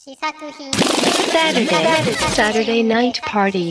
Saturday, Saturday night party.